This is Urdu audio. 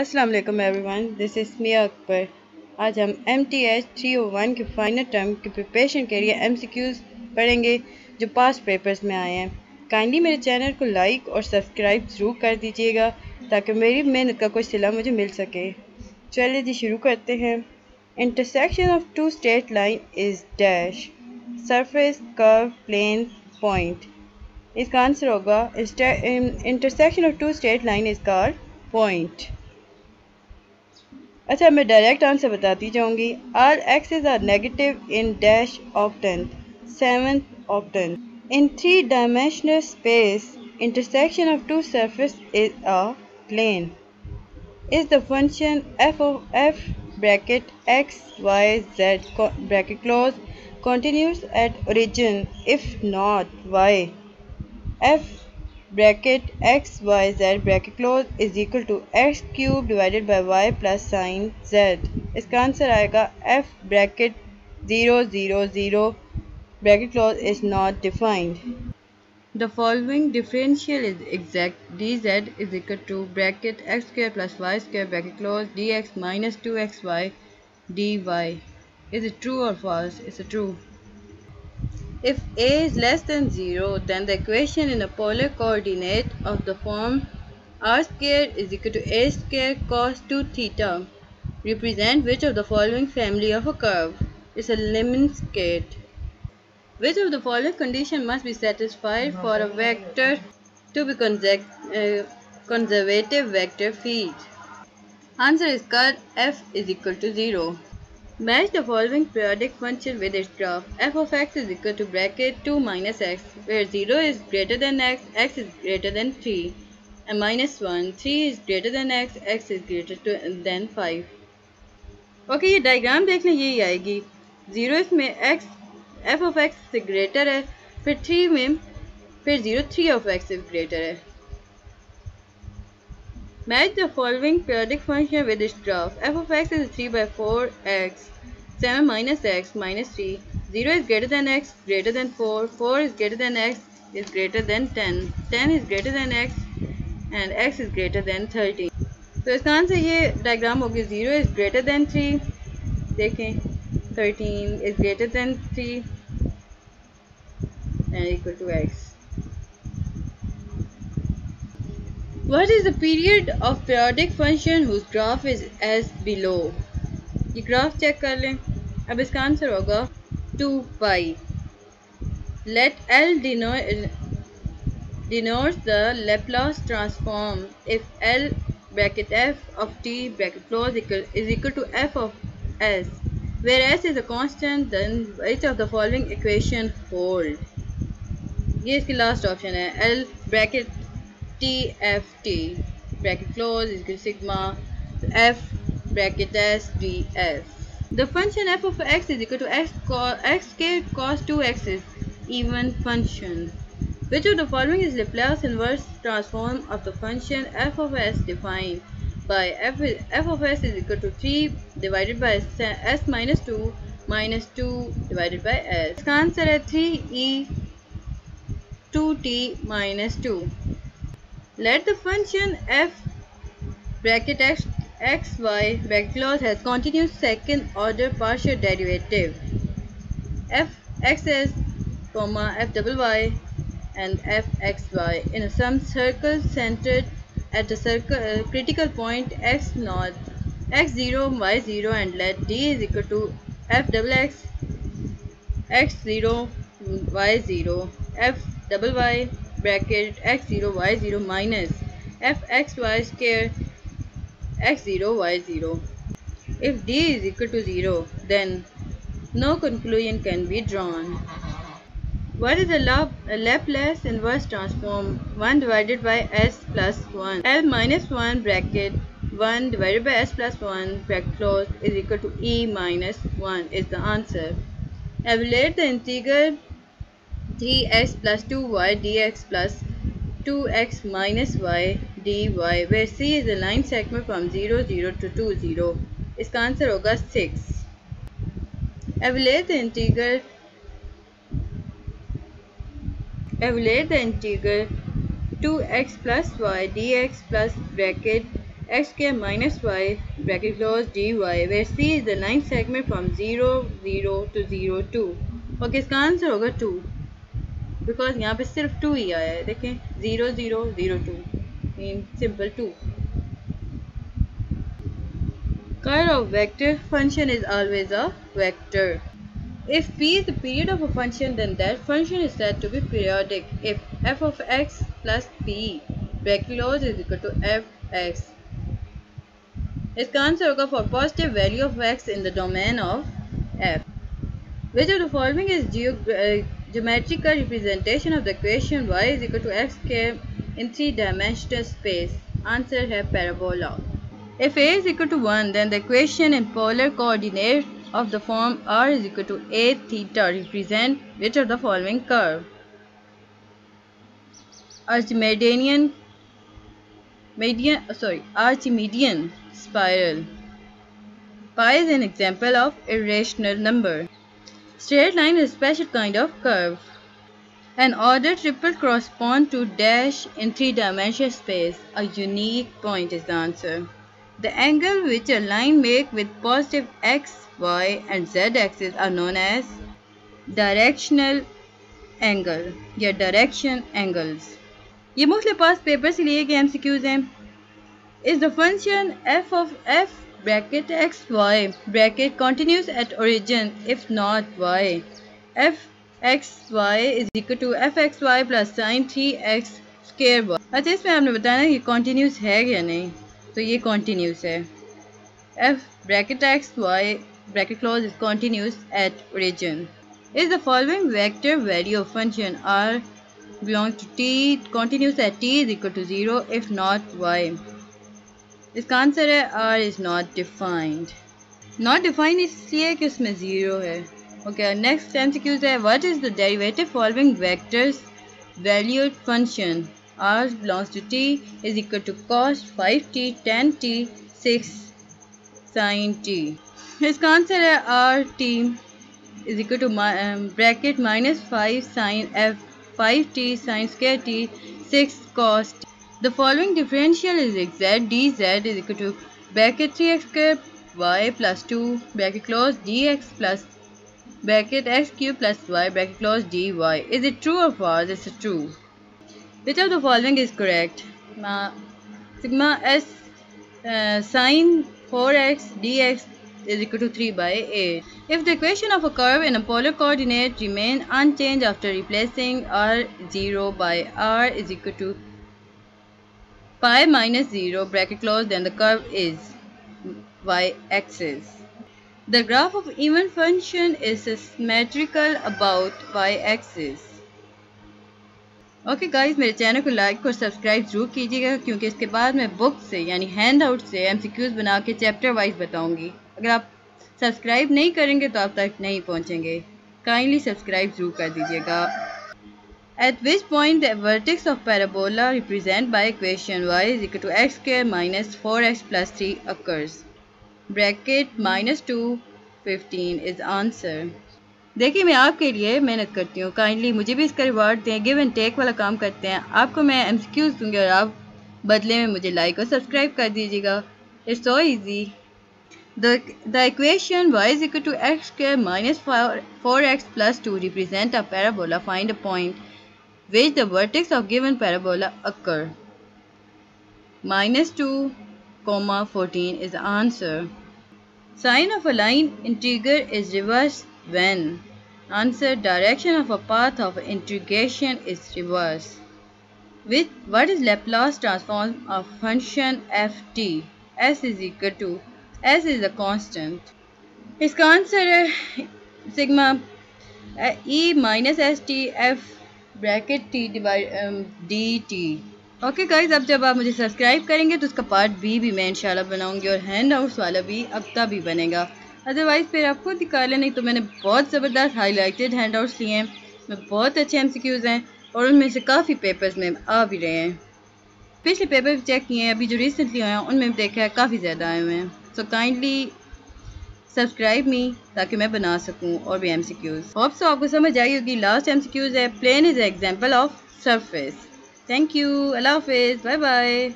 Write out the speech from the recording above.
السلام علیکم everyone this is me Akbar آج ہم M T H three O one کے فائنل ٹرم کی پریپریشن کے لیے ایم سی کیوز پڑھیں گے جو پاس پیپرز میں آئے ہیں کائنڈلی میرے چینل کو لائک اور سبسکرائب ضرور کر دیجیے گا تاکہ میری محنت کا کوئی صلاح مجھے مل سکے چلیے جی شروع کرتے ہیں intersection of two straight line is dash surface curve plane point اس کا آنسر ہوگا intersection of two straight line is کار پوائنٹ اچھا میں ڈائریکٹ آنسر بتاتی جاؤں گی R axes are negative in dash seventh seven tenth in three dimensional space intersection of two surface is plane is the function at origin F not Y bracket x y z bracket close is equal to x cube divided by y plus sine z इसका आंसर आएगा f bracket 0 0 0 bracket close is not defined the following differential is exact dz is equal to bracket x square plus y square bracket close dx minus 2xy dy is it true or false it's a true if a is less than 0, then the equation in a polar coordinate of the form r squared is equal to a squared cos 2 theta represent which of the following family of a curve? Is a Lemniscate. Which of the following condition must be satisfied for a vector to be uh, conservative vector field? Answer is cut f is equal to 0. Match the following periodic function with its graph. f of x is equal to bracket 2 minus x, where 0 is greater than x, x is greater than 3, and minus 1, 3 is greater than x, x is greater to, than 5. Okay, یہ ڈائیگرام دیکھنے یہی آئے گی 0 اس میں x f of x سے greater ہے پھر 3 میں پھر 0 3 of x سے greater ہے یہ ڈائم ہوگی zero is greater than three greater دینی what is the period of periodic فنکشنو graph check کر لیں اب اس کا آنسر ہوگا two by late L the Laplace transform L bracket F of ٹیو to F of S where S is a of the following equation hold یہ اس کی لاسٹ آپشن ہے L bracket TFT bracket close is equal to sigma f bracket s df. The function f of x is equal to x cos x squared cos 2x is even function. Which of the following is Laplace inverse transform of the function f of s defined by f, f of s is equal to 3 divided by s, 2 minus 2 divided by s. इसका answer 3e 2t minus 2. Let the function f bracket x x y bracket close has continuous second order partial derivative f x s comma f double y and f x y in a circle centered at a circle uh, critical point x naught x 0 y 0 and let d is equal to f double x x 0 y 0 f double y bracket x0 y0 minus fxy square x0 y0. If d is equal to 0, then no conclusion can be drawn. What is the Laplace inverse transform? 1 divided by s plus 1. L minus 1 bracket 1 divided by s plus 1 bracket close is equal to e minus 1 is the answer. Evaluate the integral. Three X plus two Y D X plus two X minus Y D Y where C is a line segment from zero zero to two zero اس کا آنسر ہوگا six evaluate two X plus Y D X plus bracket X کے minus Y bracket D Y where C line segment from zero zero to zero two اور اس کا آنسر ہوگا ٹو بیکاز یہاں پہ صرف ٹو ہی آیا ہے دیکھیں zero zero zero two main simple to kind of vector function is always a vector if P is the period of a function then that function is set to be periodic if F of x plus P بیکلوز is equal to F x اس کا آنسر ہوگا for positive value of x in the domain of F which are the following is Jio geometrical representation of the equation y is equal to x in three-dimensional space? Answer here parabola. If a is equal to 1 then the equation in polar coordinate of the form r is equal to a theta represent which of the following curve? Archimedean median sorry Archimedean spiral. Pi is an example of irrational number. Straight line is a special kind of curve. An ordered triple corresponds to dash in three-dimensional space. A unique point is the answer. The angle which a line makes with positive x, y and z axis are known as directional angle या direction angles. ये मुख्तलिफ पास पेपर से लिए गए एम हैं is the function f bracket x Y bracket continuous at origin اچھا اس میں آپ نے بتایا کہ کانٹینیوس ہے یا نہیں تو یہ کانٹینیوس ہے اس کا آنسر ہے are is not defined not defined اس لیے کہ اس میں زیرو ہے اوکے نیکسٹ اور کیوز ہے what is the derivative following vectors function are belongs to two T T T T is equal cos five ten six sine اس کا آنسر ہے are T is equal to bracket minus five sine F five T sine square T six cos The following differential is exact. dz is equal to bracket 3x square y plus 2 bracket close dx plus bracket x cube plus y bracket close dy. Is it true or false? It's true. Which of the following is correct? Ma, sigma s uh, sine 4x dx is equal to 3 by 8. If the equation of a curve in a polar coordinate remain unchanged after replacing r 0 by r is equal to pi minus 0 bracket then the The curve is is y-axis. y-axis. graph of even function symmetrical about like اور سبسکرائب ضرور کیجیے گا کیونکہ اس کے بعد میں بک سے یعنی ہینڈ آؤٹ سے اگر آپ سبسکرائب نہیں کریں گے تو آپ تک نہیں پہنچیں گے at which points of parabola represent by equation wise minus four x plus three occurs bracket minus two fifteen دیکھیے میں آپ کے لیے محنت کرتی ہوں کائنڈلی مجھے بھی اس کا ریوارڈ دیں گی ٹیک والا کام کرتے ہیں آپ کو میں ایکسکیوز دوں گی اور آپ بدلے میں مجھے لائک اور سبسکرائب کر دیجیے گا it so equation wise equal to x square minus four x plus two represent parabola find a point which the vertex of given parabola occur. Minus 2 comma 14 is the answer. Sign of a line integer is reversed when answer direction of a path of integration is reversed. With what is Laplace transform of function ft? s is equal to s is a constant. Its answer uh, sigma uh, e minus s t f bracket T D T okay guys اب جب آپ مجھے سبسکرائب کریں گے تو اس کا پارٹ بی بھی میں انشاءاللہ بناؤں گی اور ہینڈ آؤٹس والا بھی اب بھی بنے گا ادروائز پھر آپ کو لیں نہیں تو میں نے بہت زبردست ہائی لائٹیڈ ہینڈ آؤٹس لیے ہیں میں بہت اچھے ایم سی کیوز ہیں اور ان میں سے کافی پیپرز میں آ بھی رہے ہیں پچھلے پیپر بھی چیک کیے ہیں ابھی جو ریسنٹلی آئے ہیں ان میں بھی دیکھا ہے کافی زیادہ آئے ہوئے ہیں سو کائنڈلی سبسکرائب می تاکہ میں بنا سکوں اور بھی ایم سی کیوز آپ سو آپ کو سمجھ آئی ہوگی لاسٹ ایم سی کیوز ہے plane is a of surface thank you اللہ حافظ بائے بائے